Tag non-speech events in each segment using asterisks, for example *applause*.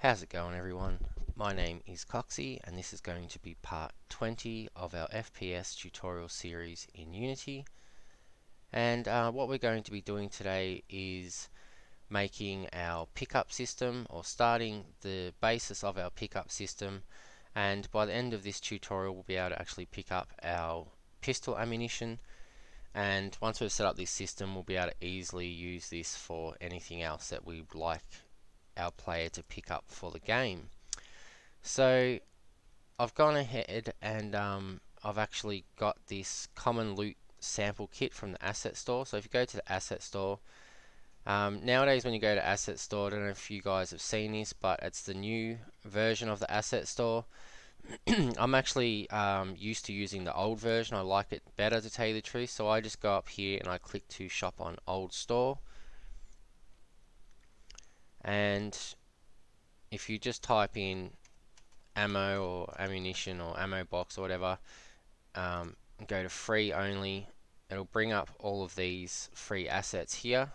How's it going everyone? My name is Coxy and this is going to be part 20 of our FPS tutorial series in Unity. And uh, what we're going to be doing today is making our pickup system or starting the basis of our pickup system. And by the end of this tutorial we'll be able to actually pick up our pistol ammunition. And once we've set up this system we'll be able to easily use this for anything else that we'd like our player to pick up for the game so I've gone ahead and um, I've actually got this common loot sample kit from the asset store so if you go to the asset store um, nowadays when you go to asset store I don't know if you guys have seen this but it's the new version of the asset store *clears throat* I'm actually um, used to using the old version. I like it better to tell you the truth. So I just go up here and I click to shop on old store. And if you just type in ammo or ammunition or ammo box or whatever, um, go to free only, it'll bring up all of these free assets here.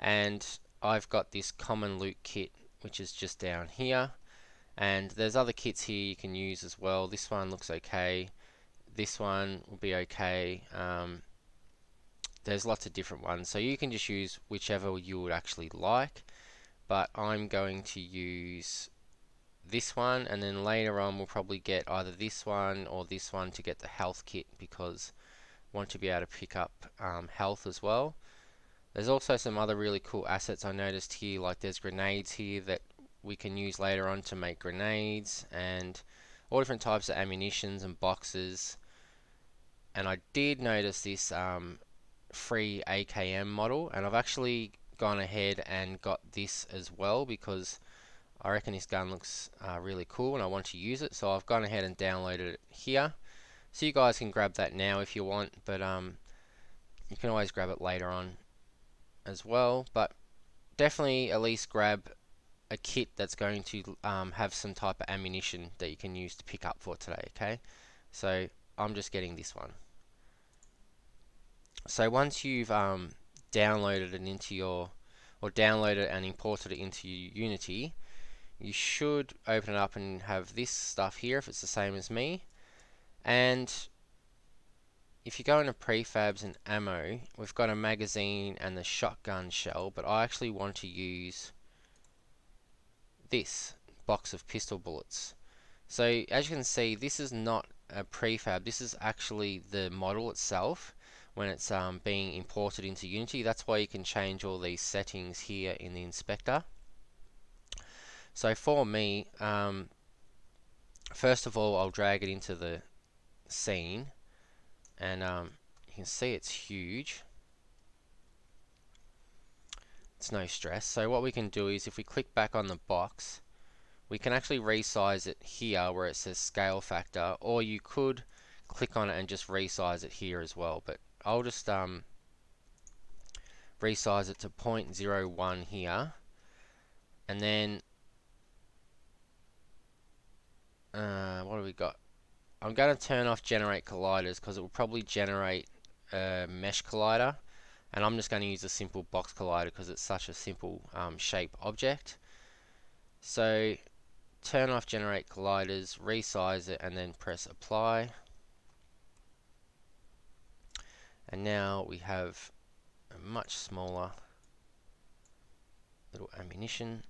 And I've got this common loot kit which is just down here. And there's other kits here you can use as well. This one looks okay. This one will be okay. Um, there's lots of different ones. So you can just use whichever you would actually like but I'm going to use this one and then later on we'll probably get either this one or this one to get the health kit because I want to be able to pick up um, health as well. There's also some other really cool assets I noticed here like there's grenades here that we can use later on to make grenades and all different types of ammunitions and boxes. And I did notice this um, free AKM model and I've actually gone ahead and got this as well because I reckon this gun looks uh, really cool and I want to use it. So I've gone ahead and downloaded it here. So you guys can grab that now if you want but um, you can always grab it later on as well. But definitely at least grab a kit that's going to um, have some type of ammunition that you can use to pick up for today okay? So I'm just getting this one. So once you've um, downloaded it into your or downloaded and imported it into Unity you should open it up and have this stuff here if it's the same as me and if you go into prefabs and ammo we've got a magazine and the shotgun shell but I actually want to use this box of pistol bullets. So as you can see, this is not a prefab. This is actually the model itself when it's um, being imported into Unity. That's why you can change all these settings here in the inspector. So for me, um, first of all, I'll drag it into the scene, and um, you can see it's huge. It's no stress. So what we can do is if we click back on the box, we can actually resize it here where it says scale factor, or you could click on it and just resize it here as well. But I'll just um, resize it to 0.01 here, and then uh, what do we got? I'm going to turn off generate colliders because it will probably generate a mesh collider. And I'm just going to use a simple box collider because it's such a simple um, shape object. So turn off generate colliders resize it and then press apply and now we have a much smaller little ammunition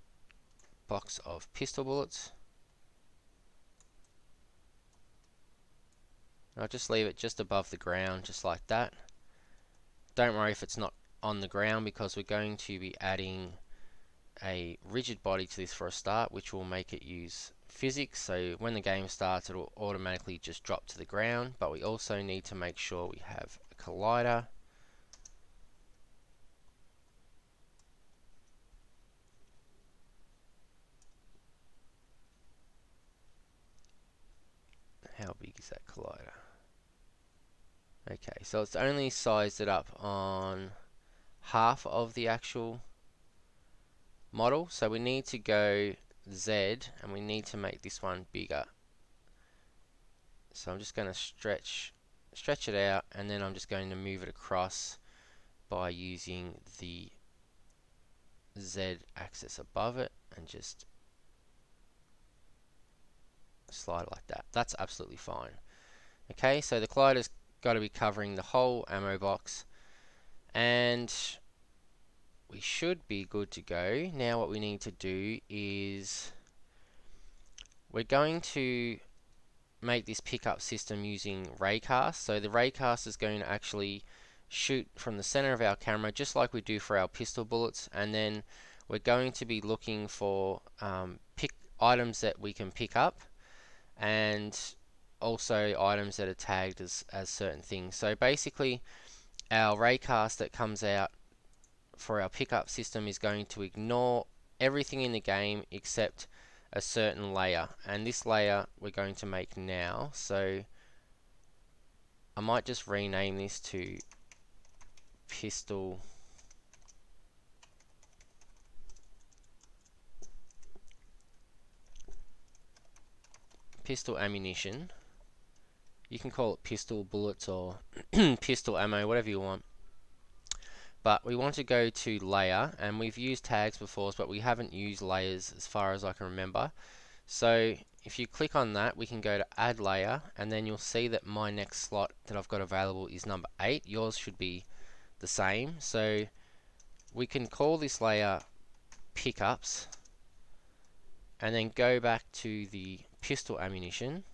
box of pistol bullets. I'll just leave it just above the ground just like that. Don't worry if it's not on the ground because we're going to be adding a rigid body to this for a start which will make it use physics. So when the game starts it will automatically just drop to the ground but we also need to make sure we have collider how big is that collider Okay, so it's only sized it up on half of the actual model. So we need to go Z and we need to make this one bigger. So I'm just going to stretch stretch it out and then I'm just going to move it across by using the Z axis above it and just slide like that. That's absolutely fine. Okay, so the collider's got to be covering the whole ammo box and we should be good to go. Now what we need to do is we're going to make this pickup system using raycast. So the raycast is going to actually shoot from the center of our camera just like we do for our pistol bullets and then we're going to be looking for um, pick items that we can pick up and also items that are tagged as, as certain things. So basically our raycast that comes out for our pickup system is going to ignore everything in the game except a certain layer. And this layer we're going to make now so I might just rename this to pistol pistol ammunition. You can call it pistol bullets or *clears throat* pistol ammo whatever you want but we want to go to layer and we've used tags before but we haven't used layers as far as I can remember. So if you click on that we can go to add layer and then you'll see that my next slot that I've got available is number 8 yours should be the same. So we can call this layer pickups and then go back to the pistol ammunition.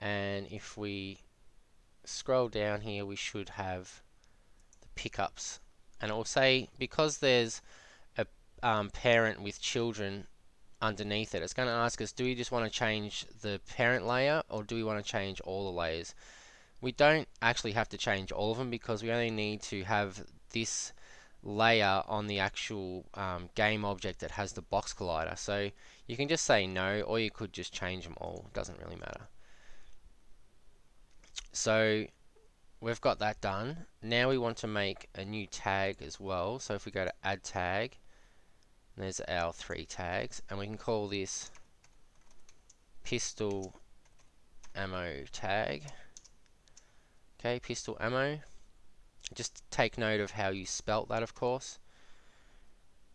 And if we scroll down here we should have pickups. And it will say because there's a um, parent with children underneath it it's going to ask us do we just want to change the parent layer or do we want to change all the layers? We don't actually have to change all of them because we only need to have this layer on the actual um, game object that has the box collider. So you can just say no or you could just change them all. It doesn't really matter. So we've got that done. Now we want to make a new tag as well. So if we go to add tag, there's our three tags, and we can call this pistol ammo tag. Okay, pistol ammo. Just take note of how you spelt that, of course.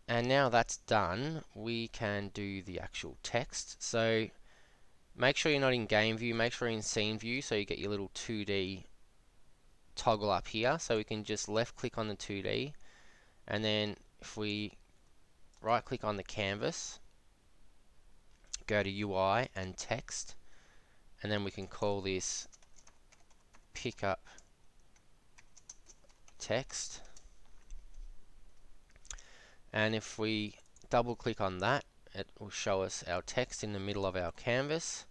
And now that's done, we can do the actual text. So make sure you're not in game view, make sure you're in scene view so you get your little 2D toggle up here so we can just left click on the 2D and then if we right click on the canvas go to UI and text and then we can call this pickup text. And if we double click on that it will show us our text in the middle of our canvas.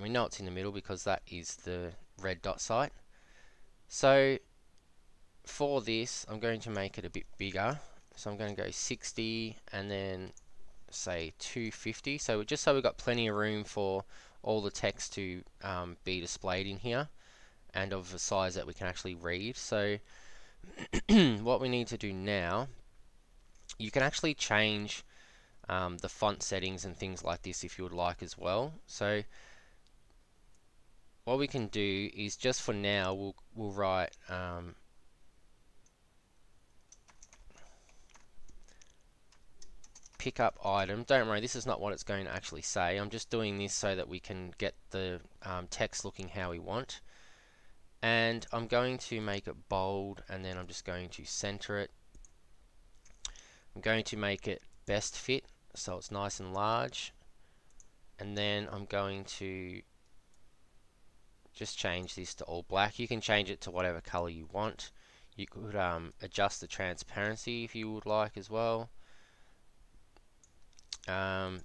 We know it's in the middle because that is the red dot sight so for this, I'm going to make it a bit bigger. So I'm going to go 60 and then say 250. So just so we've got plenty of room for all the text to um, be displayed in here and of a size that we can actually read. So *clears throat* what we need to do now, you can actually change um, the font settings and things like this if you would like as well. So what we can do is just for now we'll, we'll write um, pickup item. Don't worry this is not what it's going to actually say. I'm just doing this so that we can get the um, text looking how we want. And I'm going to make it bold and then I'm just going to center it. I'm going to make it best fit so it's nice and large. And then I'm going to just change this to all black. You can change it to whatever color you want. You could um, adjust the transparency if you would like as well. Um,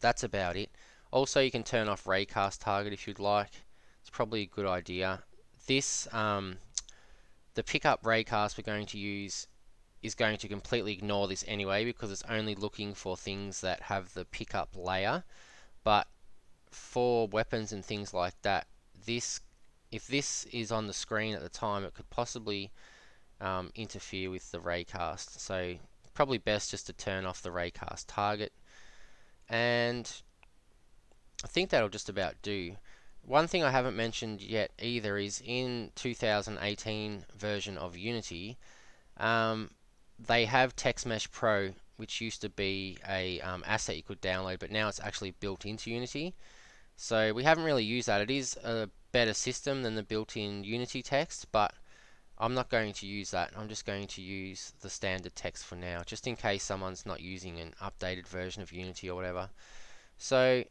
that's about it. Also, you can turn off raycast target if you'd like. It's probably a good idea. This, um, the pickup raycast we're going to use is going to completely ignore this anyway because it's only looking for things that have the pickup layer. But for weapons and things like that, this if this is on the screen at the time, it could possibly um, interfere with the raycast. So probably best just to turn off the raycast target. And I think that'll just about do. One thing I haven't mentioned yet either is in 2018 version of Unity, um, they have TextMesh Pro which used to be a um, asset you could download, but now it's actually built into Unity. So we haven't really used that. It is a better system than the built-in Unity text, but I'm not going to use that. I'm just going to use the standard text for now, just in case someone's not using an updated version of Unity or whatever. So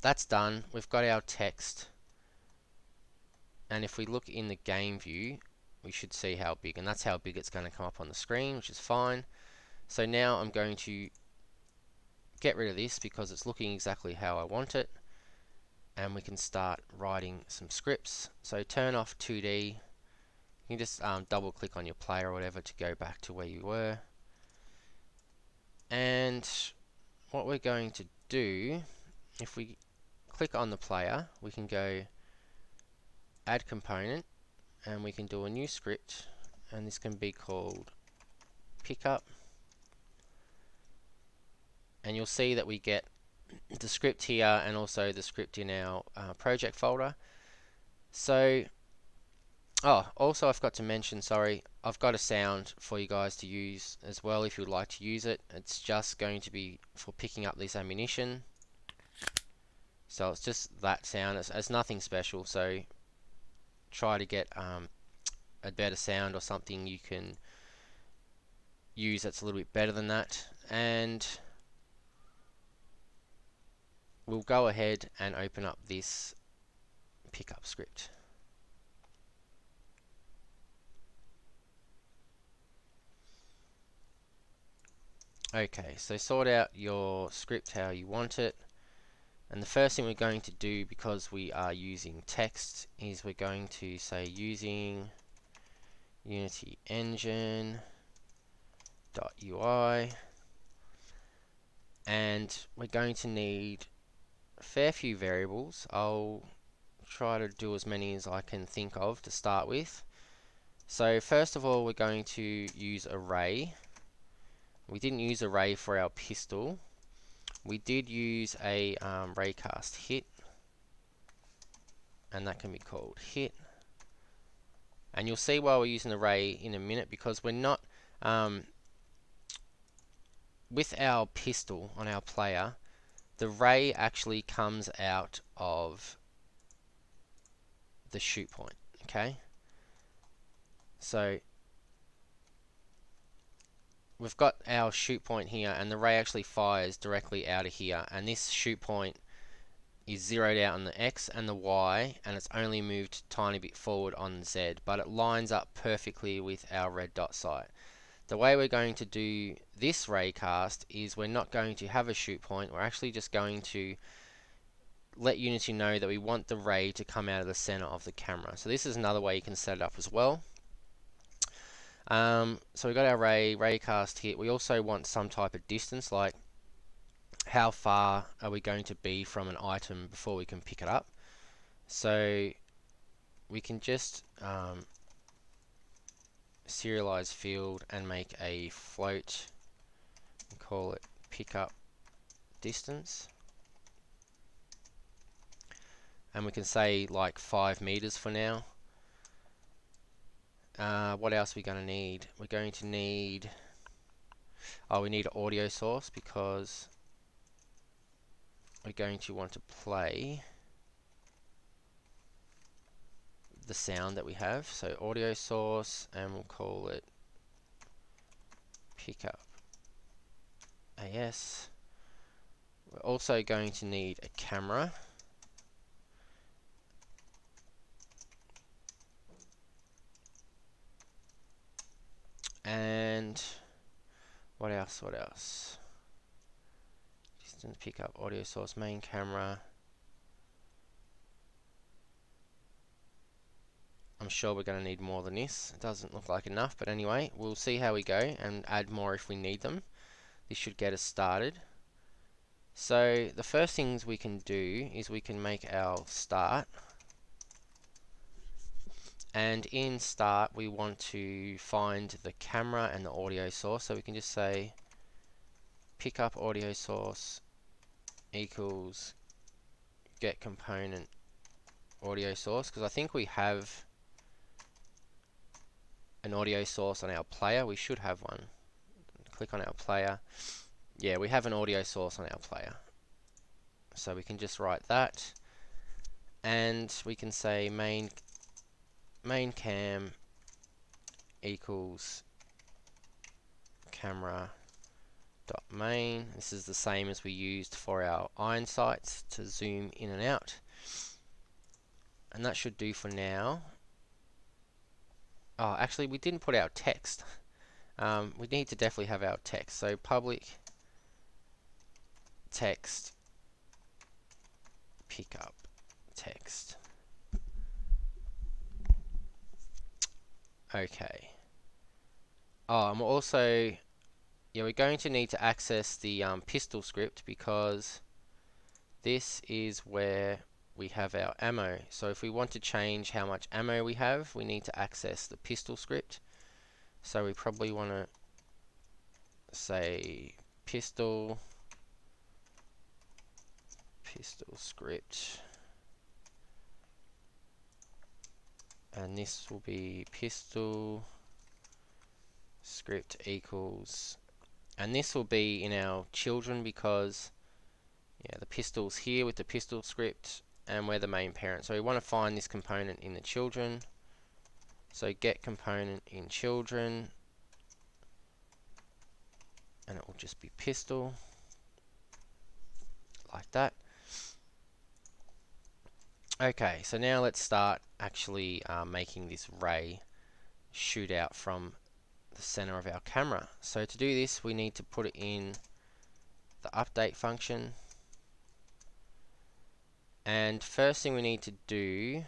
that's done. We've got our text. And if we look in the game view, we should see how big, and that's how big it's going to come up on the screen, which is fine. So now I'm going to get rid of this because it's looking exactly how I want it and we can start writing some scripts. So turn off 2D. You can just um, double click on your player or whatever to go back to where you were. And what we're going to do, if we click on the player, we can go add component and we can do a new script and this can be called pickup and you'll see that we get the script here and also the script in our uh, project folder. So, oh, also I forgot to mention, sorry, I've got a sound for you guys to use as well if you'd like to use it. It's just going to be for picking up this ammunition. So it's just that sound. It's, it's nothing special. So try to get um, a better sound or something you can use that's a little bit better than that. And we'll go ahead and open up this pickup script. Okay, so sort out your script how you want it. And the first thing we're going to do, because we are using text, is we're going to say using Unity Engine dot .ui and we're going to need fair few variables. I'll try to do as many as I can think of to start with. So first of all we're going to use a ray. We didn't use a ray for our pistol. We did use a um, raycast hit and that can be called hit. And you'll see why we're using a ray in a minute because we're not um, with our pistol on our player the ray actually comes out of the shoot point okay? So we've got our shoot point here and the ray actually fires directly out of here and this shoot point is zeroed out on the X and the Y and it's only moved tiny bit forward on Z but it lines up perfectly with our red dot sight the way we're going to do this raycast is we're not going to have a shoot point, we're actually just going to let Unity know that we want the ray to come out of the center of the camera. So this is another way you can set it up as well. Um, so we've got our ray, raycast here. We also want some type of distance, like how far are we going to be from an item before we can pick it up. So we can just um, serialize field and make a float and call it pickup distance. And we can say like 5 meters for now. Uh, what else are we going to need? We're going to need oh we need an audio source because we're going to want to play the sound that we have. So audio source, and we'll call it pickup AS. We're also going to need a camera. And what else? What else? Distance pickup audio source main camera. I'm sure we're going to need more than this. It doesn't look like enough, but anyway, we'll see how we go and add more if we need them. This should get us started. So the first things we can do is we can make our start. And in start, we want to find the camera and the audio source. So we can just say pick up audio source equals get component audio source because I think we have an audio source on our player. We should have one. click on our player. Yeah, we have an audio source on our player. So we can just write that and we can say main main cam equals camera dot main. This is the same as we used for our iron sights to zoom in and out. And that should do for now. Oh, actually we didn't put our text. Um, we need to definitely have our text. So public text pickup text. Okay. Oh, we're also, yeah, we're going to need to access the um, pistol script because this is where we have our ammo. So if we want to change how much ammo we have, we need to access the pistol script. So we probably want to say pistol pistol script and this will be pistol script equals and this will be in our children because yeah the pistol's here with the pistol script and we're the main parent. So we want to find this component in the children. So get component in children. And it will just be pistol. Like that. Okay so now let's start actually uh, making this ray shoot out from the center of our camera. So to do this we need to put it in the update function and first thing we need to do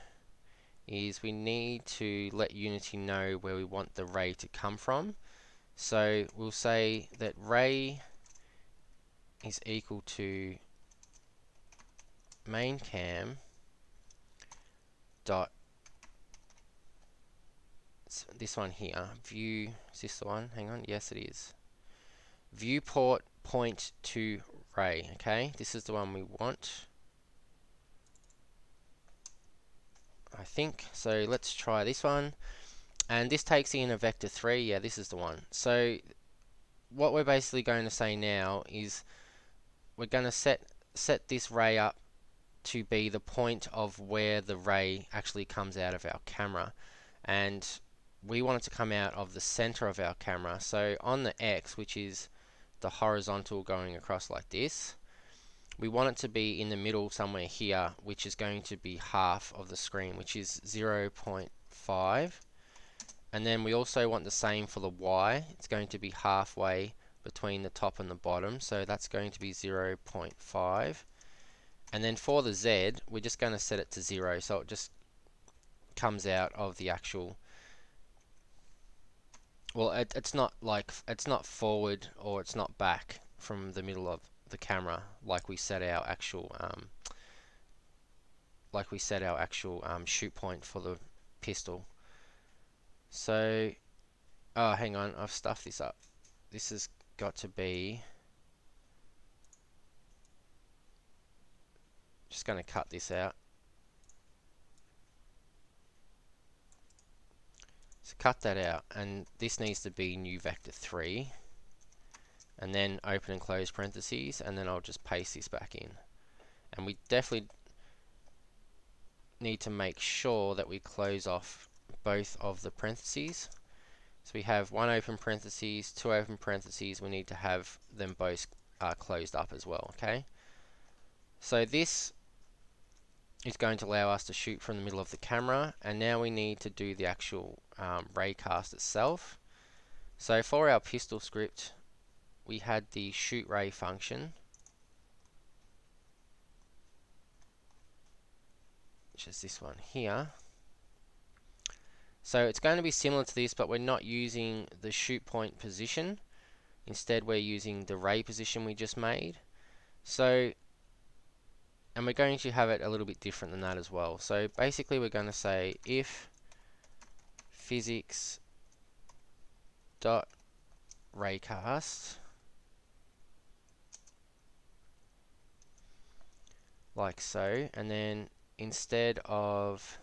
is we need to let Unity know where we want the ray to come from. So we'll say that ray is equal to main cam dot this one here, view, is this the one? Hang on, yes it is. Viewport point to ray, okay? This is the one we want. I think. So let's try this one. And this takes in a vector 3. Yeah, this is the one. So what we're basically going to say now is we're going to set set this ray up to be the point of where the ray actually comes out of our camera. And we want it to come out of the center of our camera. So on the X, which is the horizontal going across like this, we want it to be in the middle somewhere here, which is going to be half of the screen, which is 0.5. And then we also want the same for the Y. It's going to be halfway between the top and the bottom, so that's going to be 0.5. And then for the Z, we're just going to set it to 0, so it just comes out of the actual well, it, it's not like it's not forward or it's not back from the middle of the camera like we set our actual um, like we set our actual um, shoot point for the pistol. So, oh, hang on, I've stuffed this up. This has got to be. Just going to cut this out. So cut that out and this needs to be new vector 3 and then open and close parentheses and then I'll just paste this back in. And we definitely need to make sure that we close off both of the parentheses. So we have one open parentheses, two open parentheses, we need to have them both uh, closed up as well, okay? So this is going to allow us to shoot from the middle of the camera and now we need to do the actual um, raycast itself. So for our pistol script we had the shoot ray function which is this one here. So it's going to be similar to this but we're not using the shoot point position instead we're using the ray position we just made. So and we're going to have it a little bit different than that as well. So basically we're going to say if physics dot raycast like so and then instead of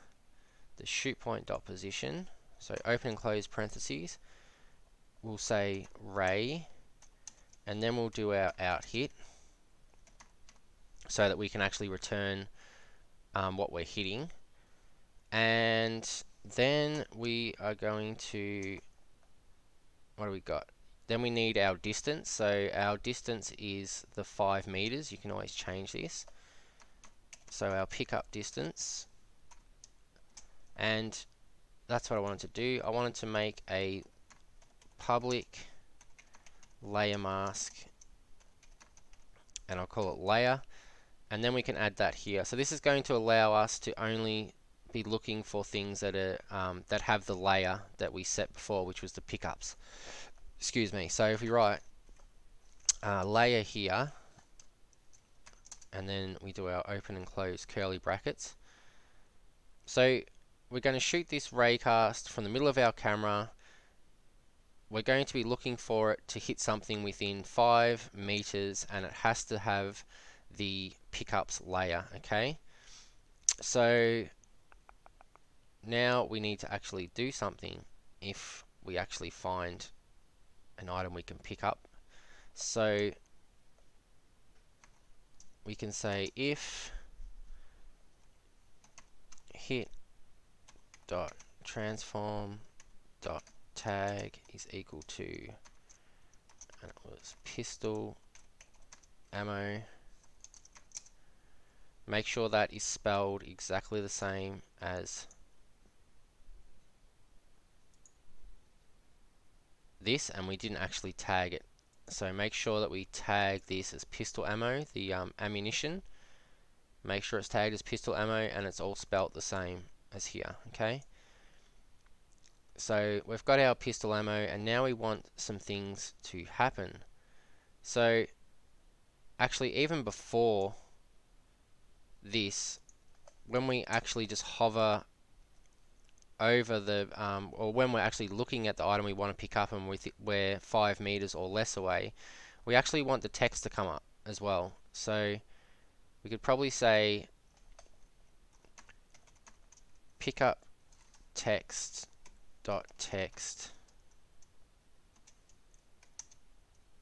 the shoot point dot position so open and close parentheses we'll say ray and then we'll do our out hit so that we can actually return um, what we're hitting. And then we are going to what do we got? Then we need our distance. So our distance is the 5 meters. You can always change this so our pickup distance. And that's what I wanted to do. I wanted to make a public layer mask. And I'll call it layer. And then we can add that here. So this is going to allow us to only be looking for things that are um, that have the layer that we set before which was the pickups. Excuse me. So if we write uh, layer here and then we do our open and close curly brackets. So we're going to shoot this raycast from the middle of our camera. We're going to be looking for it to hit something within 5 meters and it has to have the pickups layer okay? So now we need to actually do something if we actually find an item we can pick up. So we can say if hit dot transform dot tag is equal to and it was pistol ammo. Make sure that is spelled exactly the same as this and we didn't actually tag it so make sure that we tag this as pistol ammo the um, ammunition make sure it's tagged as pistol ammo and it's all spelt the same as here okay so we've got our pistol ammo and now we want some things to happen. So actually even before this, when we actually just hover over the, um, or when we're actually looking at the item we want to pick up and we we're 5 meters or less away, we actually want the text to come up as well. So we could probably say pick up text dot text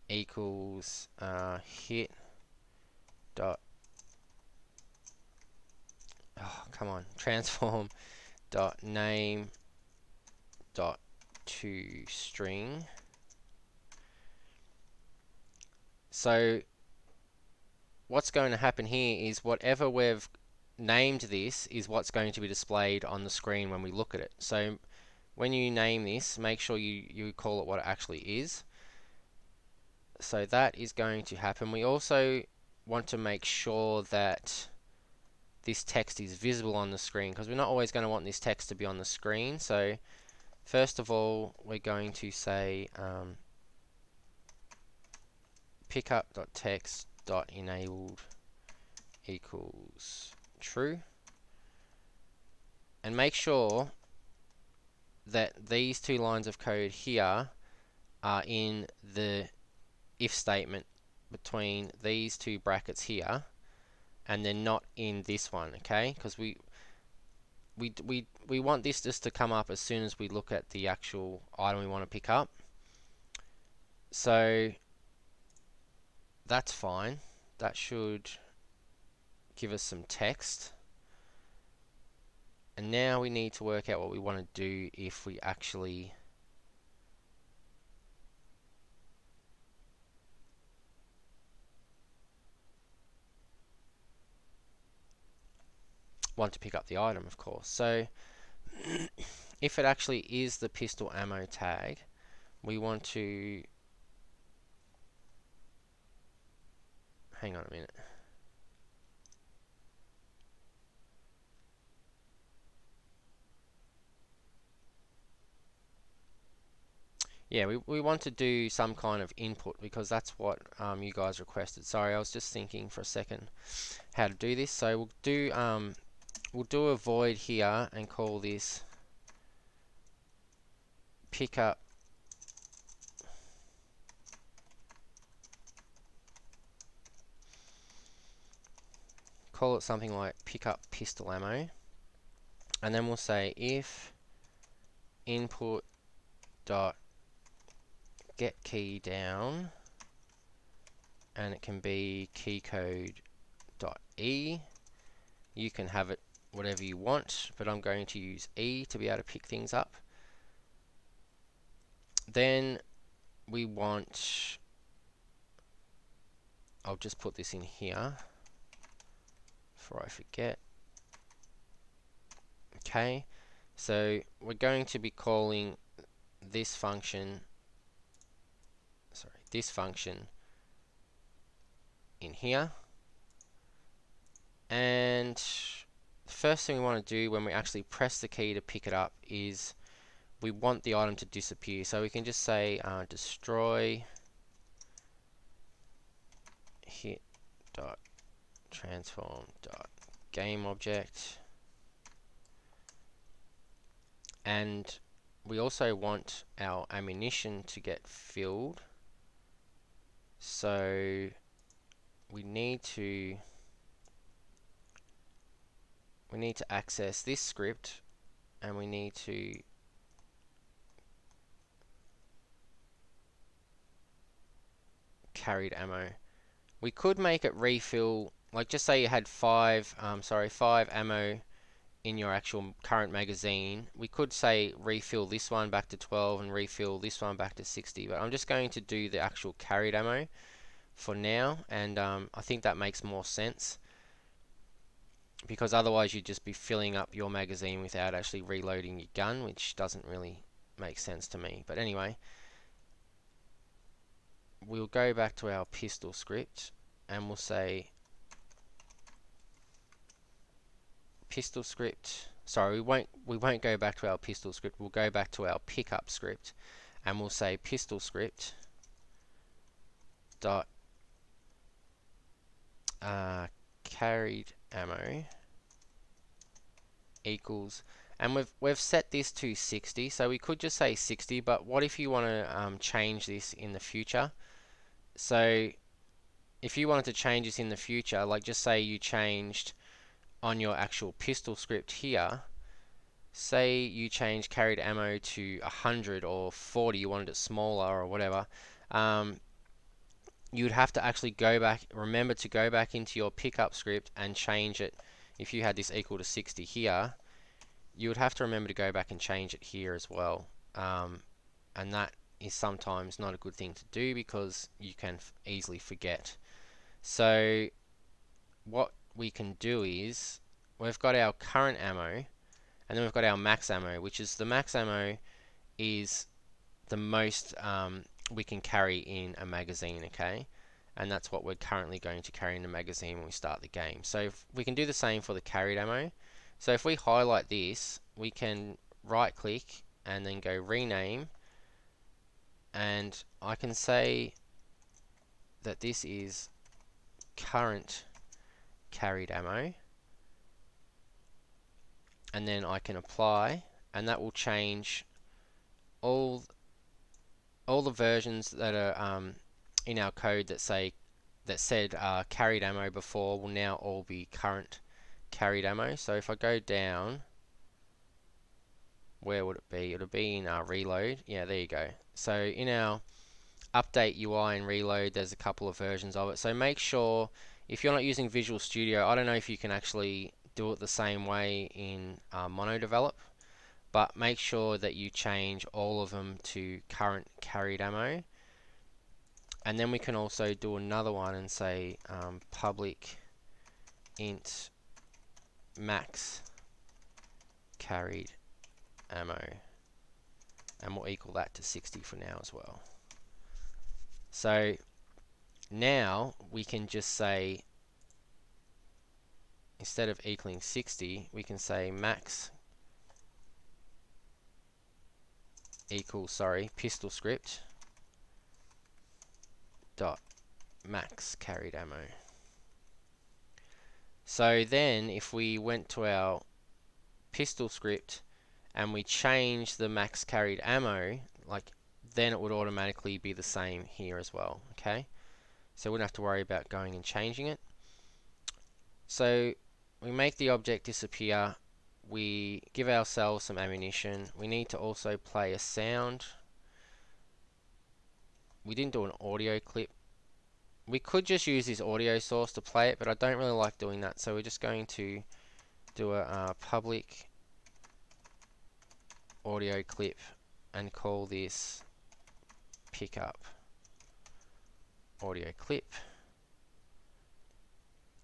equals uh, hit dot oh come on *laughs* transform dot name dot to string so what's going to happen here is whatever we've named this is what's going to be displayed on the screen when we look at it so when you name this, make sure you, you call it what it actually is. So that is going to happen. We also want to make sure that this text is visible on the screen because we're not always going to want this text to be on the screen. So first of all, we're going to say um, pickup.text.enabled equals true and make sure that these two lines of code here are in the if statement between these two brackets here and they're not in this one okay? Because we we we we want this just to come up as soon as we look at the actual item we want to pick up. So that's fine. That should give us some text. And now we need to work out what we want to do if we actually want to pick up the item, of course. So *clears throat* if it actually is the pistol ammo tag, we want to hang on a minute. yeah, we, we want to do some kind of input because that's what um, you guys requested. Sorry, I was just thinking for a second how to do this. So we'll do um, we'll do a void here and call this pickup. Call it something like pickup pistol ammo. And then we'll say if input dot get key down and it can be key code dot e You can have it whatever you want, but I'm going to use E to be able to pick things up. Then we want, I'll just put this in here before I forget. Okay, so we're going to be calling this function, sorry, this function in here. And first thing we want to do when we actually press the key to pick it up is we want the item to disappear. So we can just say uh, destroy hit dot transform dot game object and we also want our ammunition to get filled so we need to we need to access this script and we need to carried ammo. We could make it refill, like just say you had five, um, sorry, five ammo in your actual current magazine. We could say refill this one back to 12 and refill this one back to 60, but I'm just going to do the actual carried ammo for now, and um, I think that makes more sense because otherwise you'd just be filling up your magazine without actually reloading your gun, which doesn't really make sense to me. But anyway, we'll go back to our pistol script and we'll say pistol script sorry we won't we won't go back to our pistol script we'll go back to our pickup script and we'll say pistol script dot uh, carried ammo. Equals. And we've we've set this to 60 so we could just say 60 but what if you want to um, change this in the future? So if you wanted to change this in the future, like just say you changed on your actual pistol script here, say you change carried ammo to 100 or 40, you wanted it smaller or whatever, um, you'd have to actually go back, remember to go back into your pickup script and change it. If you had this equal to 60 here, you would have to remember to go back and change it here as well. Um, and that is sometimes not a good thing to do because you can easily forget. So what we can do is we've got our current ammo and then we've got our max ammo which is the max ammo is the most um, we can carry in a magazine okay? And that's what we're currently going to carry in the magazine when we start the game. So we can do the same for the carried ammo so if we highlight this we can right click and then go rename. And I can say that this is current carried ammo and then I can apply and that will change all all the versions that are um, in our code that say that said uh, carried ammo before will now all be current carried ammo so if I go down where would it be? It'll be in our reload. Yeah, there you go. So in our update UI and reload, there's a couple of versions of it. So make sure, if you're not using Visual Studio, I don't know if you can actually do it the same way in uh, MonoDevelop, but make sure that you change all of them to current carried ammo. And then we can also do another one and say um, public int max carried ammo and we'll equal that to 60 for now as well. So now we can just say instead of equaling 60 we can say max equals sorry pistol script dot max carried ammo so then if we went to our pistol script and we change the max carried ammo, like then it would automatically be the same here as well. Okay, so we wouldn't have to worry about going and changing it. So we make the object disappear. We give ourselves some ammunition. We need to also play a sound. We didn't do an audio clip. we could just use this audio source to play it, but I don't really like doing that. So we're just going to do a uh, public audio clip and call this pickup audio clip.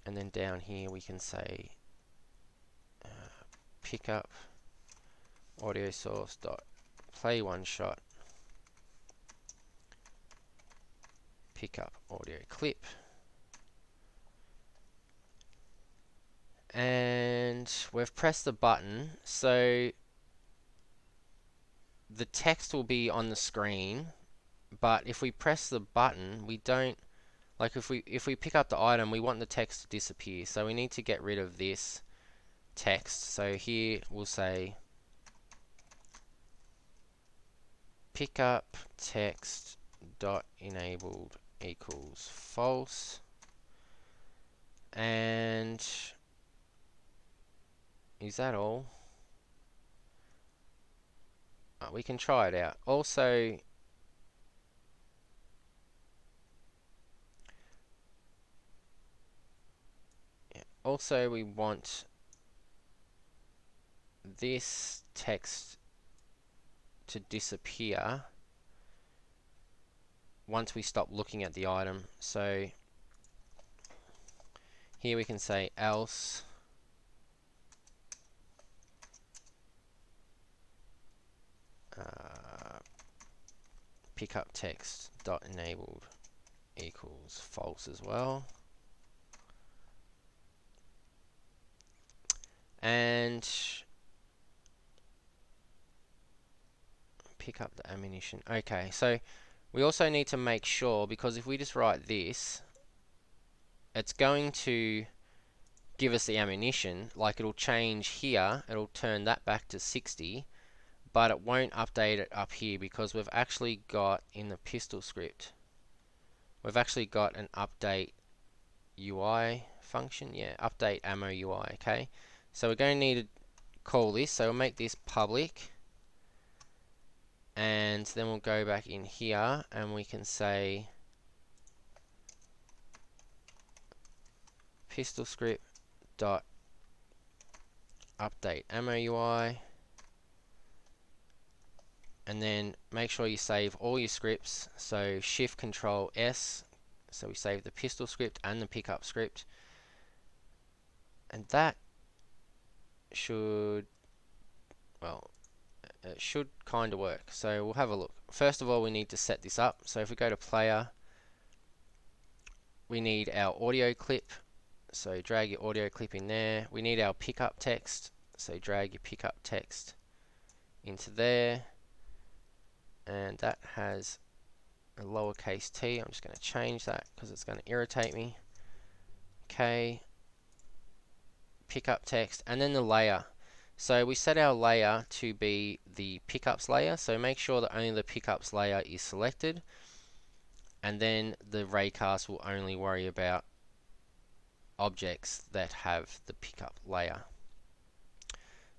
And then down here we can say pickup audio source dot play one shot pickup audio clip. And we've pressed the button so the text will be on the screen but if we press the button we don't like if we if we pick up the item we want the text to disappear. So we need to get rid of this text. So here we'll say pickup text dot enabled equals false. And is that all? Uh, we can try it out. Also also we want this text to disappear once we stop looking at the item. So here we can say else uh, pickup text dot enabled equals false as well. And pick up the ammunition. Okay, so we also need to make sure, because if we just write this, it's going to give us the ammunition, like it'll change here, it'll turn that back to 60, but it won't update it up here because we've actually got in the pistol script, we've actually got an update UI function, yeah, update ammo UI, okay? So we're going to need to call this, so we'll make this public, and then we'll go back in here and we can say pistol script dot update ammo UI and then make sure you save all your scripts. So shift control S so we save the pistol script and the pickup script. And that should well it should kind of work. So we'll have a look. First of all, we need to set this up. So if we go to player, we need our audio clip. So drag your audio clip in there. We need our pickup text. So drag your pickup text into there. And that has a lowercase t. I'm just going to change that because it's going to irritate me. Okay. Pickup text. And then the layer. So we set our layer to be the pickups layer. So make sure that only the pickups layer is selected. And then the raycast will only worry about objects that have the pickup layer.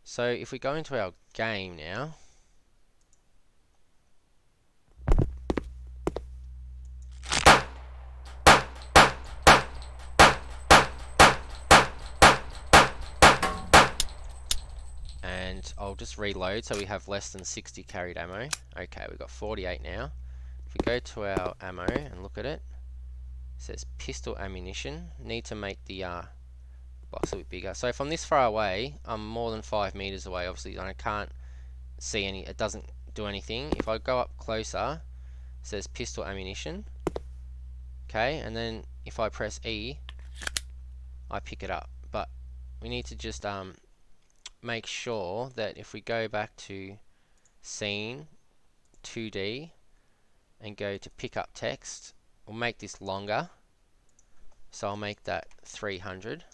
So if we go into our game now, and I'll just reload so we have less than 60 carried ammo. Okay, we've got 48 now. If we go to our ammo and look at it, it says pistol ammunition. Need to make the uh, box a bit bigger. So from this far away, I'm more than 5 meters away obviously, and I can't see any, it doesn't do anything. If I go up closer, it says pistol ammunition. Okay, and then if I press E, I pick it up. But we need to just um, make sure that if we go back to scene 2D and go to pick up text, we'll make this longer. So I'll make that 300.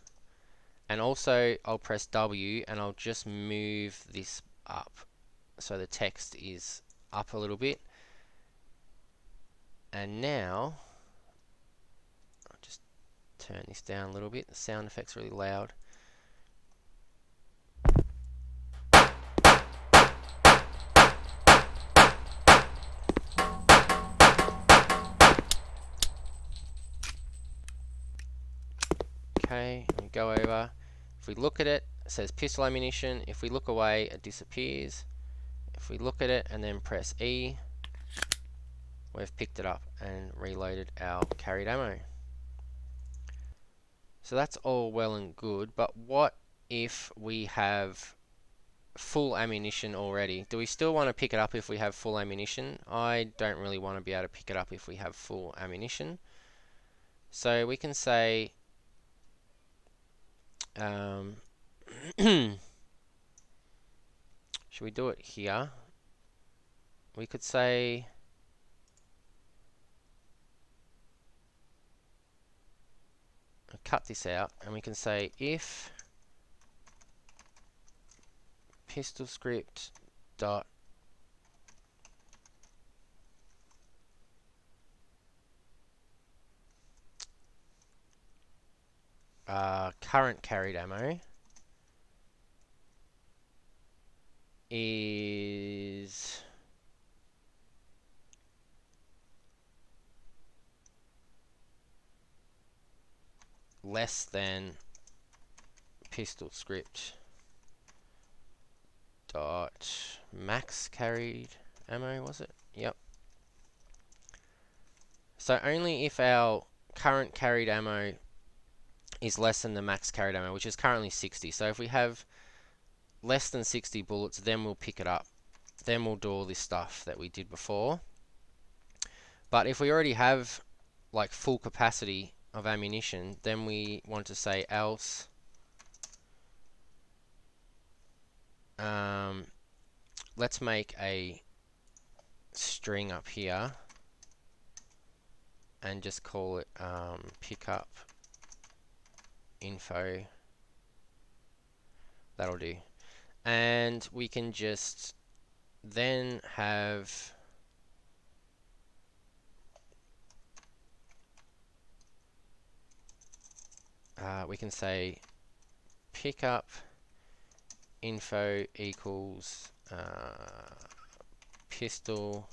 And also I'll press W and I'll just move this up so the text is up a little bit. And now I'll just turn this down a little bit. The sound effect's really loud. Okay, we go over. If we look at it, it says pistol ammunition. If we look away, it disappears. If we look at it and then press E, we've picked it up and reloaded our carried ammo. So that's all well and good, but what if we have full ammunition already? Do we still want to pick it up if we have full ammunition? I don't really want to be able to pick it up if we have full ammunition. So we can say um, *clears throat* should we do it here? We could say cut this out and we can say if pistol script dot uh, current carried ammo is less than pistol script dot max carried ammo was it? Yep. So only if our current carried ammo is less than the max carried ammo which is currently 60 so if we have less than 60 bullets then we'll pick it up. Then we'll do all this stuff that we did before. But if we already have like full capacity of ammunition, then we want to say else um, let's make a string up here and just call it um, pickup info. That'll do. And we can just then have uh, we can say pickup info equals uh, pistol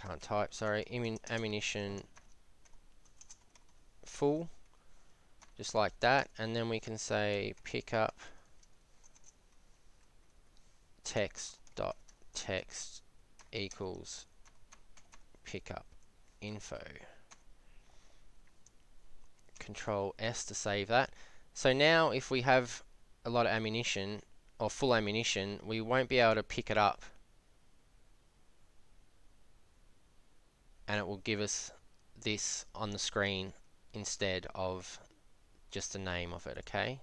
can't type sorry ammunition full just like that and then we can say pickup text dot text equals pickup info. Control S to save that. So now if we have a lot of ammunition or full ammunition, we won't be able to pick it up and it will give us this on the screen instead of just the name of it, okay?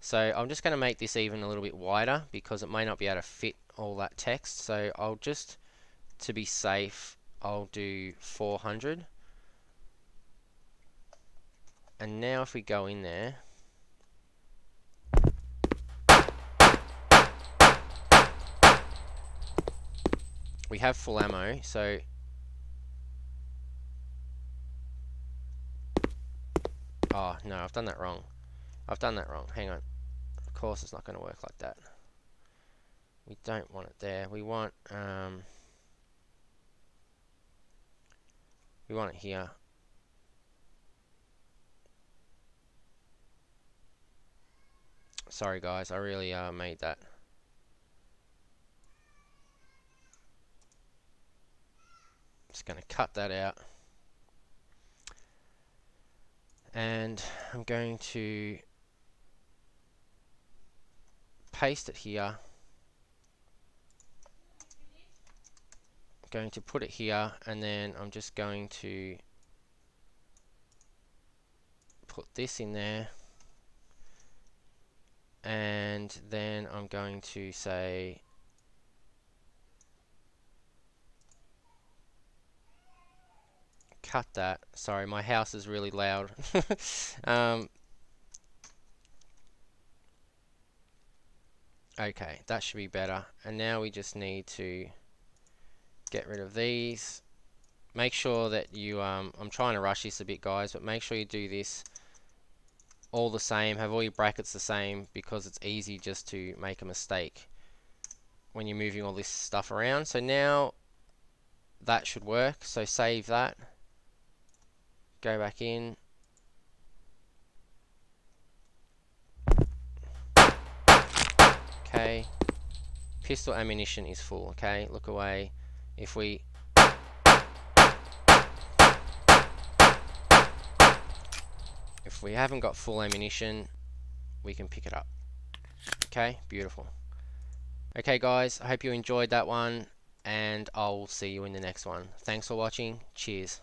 So I'm just going to make this even a little bit wider because it may not be able to fit all that text. So I'll just, to be safe, I'll do 400 and now if we go in there we have full ammo so oh no I've done that wrong. I've done that wrong. Hang on. Of course it's not going to work like that. We don't want it there. We want um, we want it here. Sorry guys I really uh, made that. Just gonna cut that out and I'm going to paste it here. I'm going to put it here and then I'm just going to put this in there. And then I'm going to say cut that. Sorry my house is really loud. *laughs* Um, okay that should be better. And now we just need to get rid of these. Make sure that you um, I'm trying to rush this a bit guys but make sure you do this all the same have all your brackets the same because it's easy just to make a mistake when you're moving all this stuff around. So now that should work. So save that go back in. Okay. Pistol ammunition is full, okay? Look away. If we if we haven't got full ammunition, we can pick it up. Okay, beautiful. Okay guys, I hope you enjoyed that one and I'll see you in the next one. Thanks for watching. Cheers.